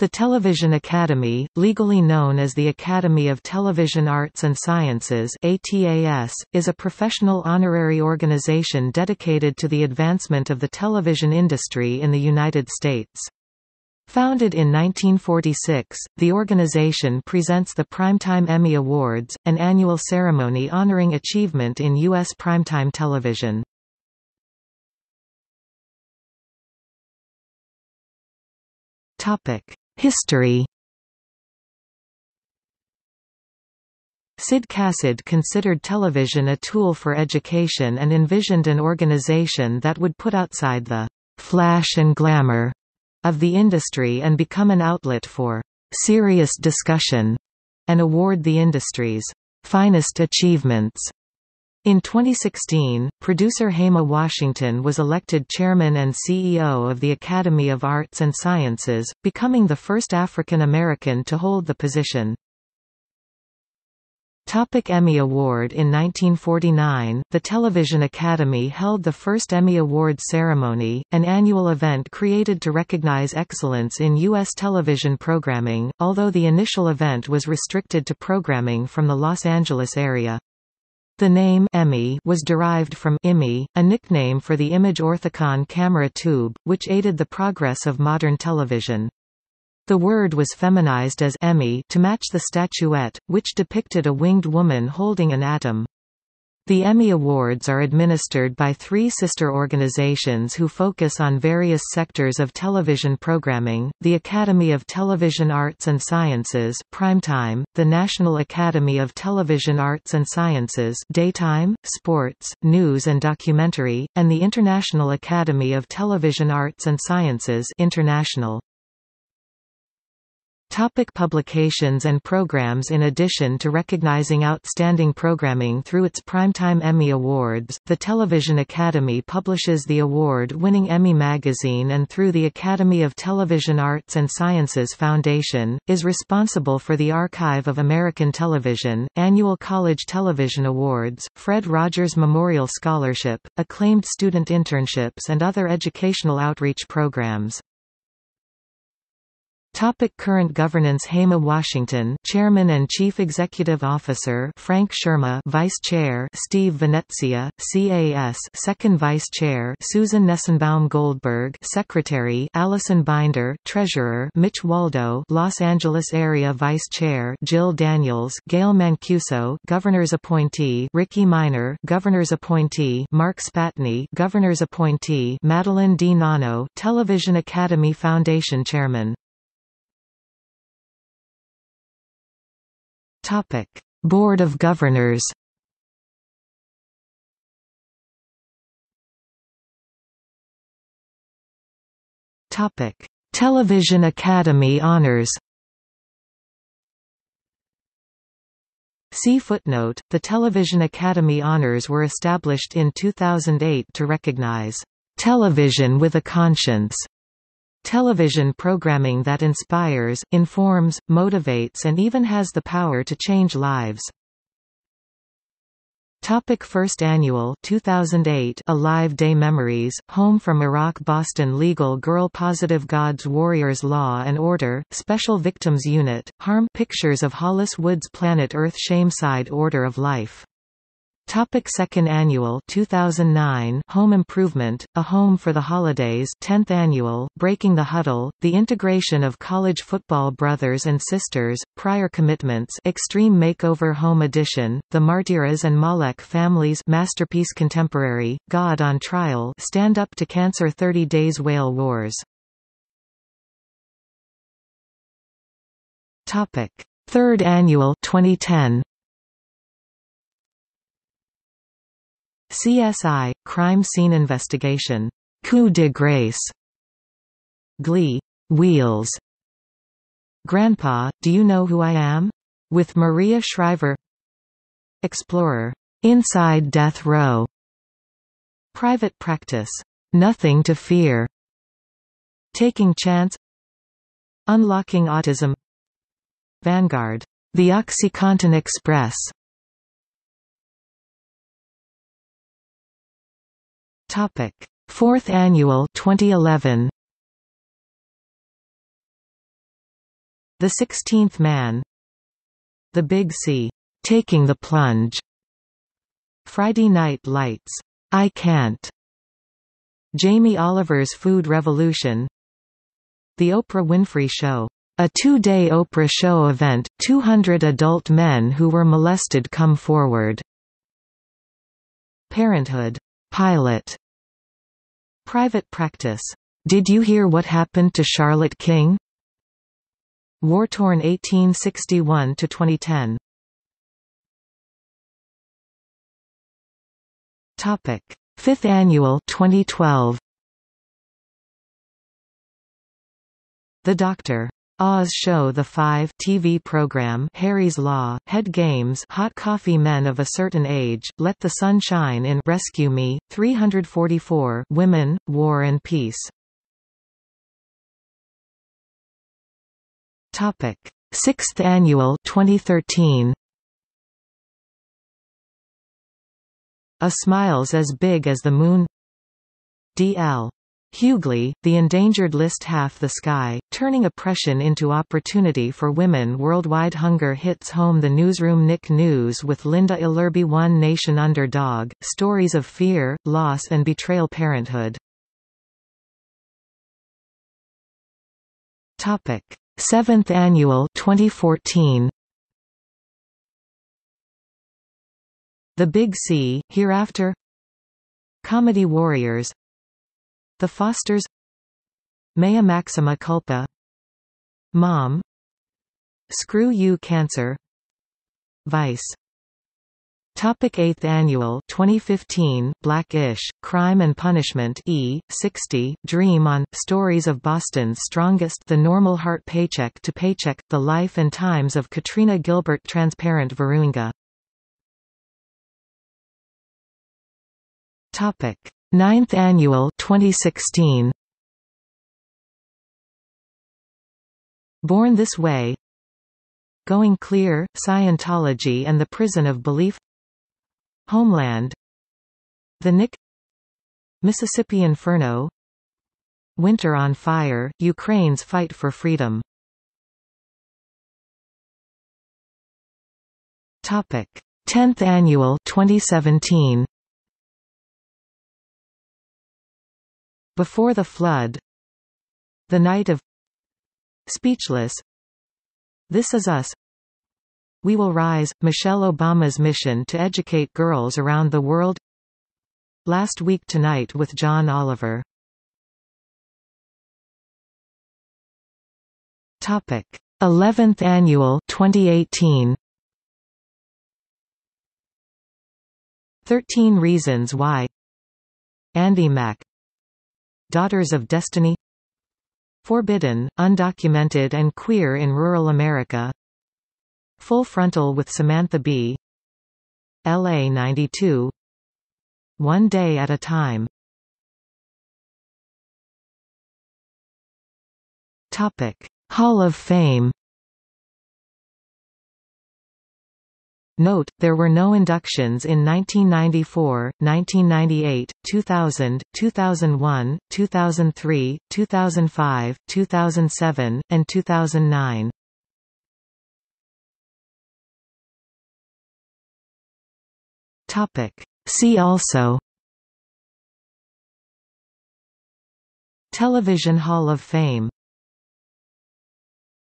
The Television Academy, legally known as the Academy of Television Arts and Sciences ATAS, is a professional honorary organization dedicated to the advancement of the television industry in the United States. Founded in 1946, the organization presents the Primetime Emmy Awards, an annual ceremony honoring achievement in U.S. primetime television. Topic. History. Syd Cassyd considered television a tool for education and envisioned an organization that would put outside the «flash and glamour» of the industry and become an outlet for «serious discussion» and award the industry's «finest achievements» In 2016, producer Hayma Washington was elected chairman and CEO of the Academy of Arts and Sciences, becoming the first African American to hold the position. Topic Emmy Award In 1949, the Television Academy held the first Emmy Award ceremony, an annual event created to recognize excellence in U.S. television programming, although the initial event was restricted to programming from the Los Angeles area. The name Emmy was derived from Immy, a nickname for the image orthicon camera tube, which aided the progress of modern television. The word was feminized as Emmy to match the statuette, which depicted a winged woman holding an atom. The Emmy Awards are administered by three sister organizations who focus on various sectors of television programming, the Academy of Television Arts and Sciences Primetime, the National Academy of Television Arts and Sciences Daytime, Sports, News and Documentary, and the International Academy of Television Arts and Sciences International. Topic publications and programs In addition to recognizing outstanding programming through its Primetime Emmy Awards, the Television Academy publishes the award-winning Emmy magazine and through the Academy of Television Arts and Sciences Foundation, is responsible for the Archive of American Television, annual College Television Awards, Fred Rogers Memorial Scholarship, acclaimed student internships and other educational outreach programs. Topic current governance Hayma Washington Chairman and Chief Executive Officer Frank Scherma Vice Chair Steve Venezia, CAS Second Vice Chair Susan Nessenbaum Goldberg Secretary Allison Binder Treasurer Mitch Waldo Los Angeles Area Vice Chair Jill Daniels Gail Mancuso Governor's Appointee Ricky Minor Governor's Appointee Mark Spatny Governor's Appointee Madeline Di Nonno Television Academy Foundation Chairman Topic: Board of Governors. Topic: Television Academy Honors. See footnote. The Television Academy Honors were established in 2008 to recognize television with a conscience Television programming that inspires, informs, motivates and even has the power to change lives. Topic First Annual 2008 Alive Day Memories, Home from Iraq Boston Legal Girl Positive Gods Warriors Law and Order, Special Victims Unit, Harm Pictures of Hollis Woods Planet Earth Shameside Order of Life Topic Second Annual 2009 Home Improvement, A Home for the Holidays 10th Annual, Breaking the Huddle, The Integration of College Football Brothers and Sisters, Prior Commitments Extreme Makeover Home Edition, The Martyras and Malek Families Masterpiece Contemporary, God on Trial Stand Up to Cancer 30 Days Whale Wars. Topic Third Annual 2010 CSI, Crime Scene Investigation. Coup de Grace. Glee. Wheels. Grandpa, Do You Know Who I Am? With Maria Shriver. Explorer. Inside Death Row. Private Practice. Nothing to Fear. Taking Chance. Unlocking Autism. Vanguard. The OxyContin Express. Topic: Fourth Annual 2011. The Sixteenth Man The Big C. Taking the Plunge Friday Night Lights. I Can't Jamie Oliver's Food Revolution The Oprah Winfrey Show. A two-day Oprah show event, 200 adult men who were molested come forward. Parenthood. Pilot. Private practice. Did you hear what happened to Charlotte King? War-torn 1861 to 2010. Topic: Fifth Annual 2012. The Dr. Oz Show The 5 TV program Harry's Law, Head Games Hot Coffee Men of a Certain Age, Let the Sun Shine in Rescue Me, 344 Women, War and Peace. Topic. Sixth Annual 2013. A Smile's as Big as the Moon D.L. Hughley, The Endangered List Half the Sky, Turning Oppression into Opportunity for Women Worldwide Hunger hits home The Newsroom Nick News with Linda Ellerbee One Nation Underdog, Stories of Fear, Loss and Betrayal Parenthood. Topic. 7th Annual 2014. The Big C, Hereafter Comedy Warriors The Fosters. Mea Maxima Culpa. Mom. Screw You Cancer. Vice. Topic 8th Annual 2015 Black-ish, Crime and Punishment E, 60, Dream on, Stories of Boston's Strongest The Normal Heart Paycheck to Paycheck, The Life and Times of Katrina Gilbert Transparent Virunga. Topic. Ninth Annual 2016. Born This Way. Going Clear, Scientology and the Prison of Belief. Homeland. The Knick. Mississippi Inferno. Winter on Fire, Ukraine's Fight for Freedom. Topic. 10th Annual 2017 Before the Flood. The Night of Speechless. This Is Us. We Will Rise, Michelle Obama's mission to educate girls around the world. Last Week Tonight with John Oliver. Topic. 11th Annual 2018 13 Reasons Why. Andi Mack Daughters of Destiny. Forbidden, Undocumented and Queer in Rural America. Full Frontal with Samantha Bee LA 92 One Day at a Time. Topic. Hall of Fame Note, there were no inductions in 1994, 1998, 2000, 2001, 2003, 2005, 2007, and 2009. Topic. See also Television Hall of Fame